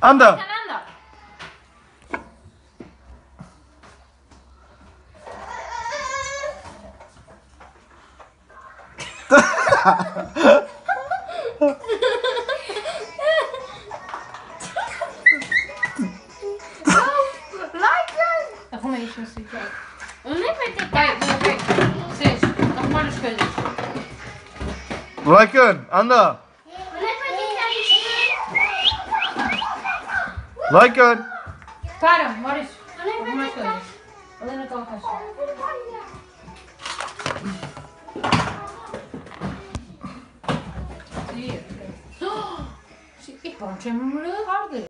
Anda. Fernando. Like Dan kom je eens een stukje. Onde vai ter Kijk, kijk, kijk. Sis, nog maar de. Lycan, anda. Like! Karim, waar is? Alleen met de Alleen met. Ik kan.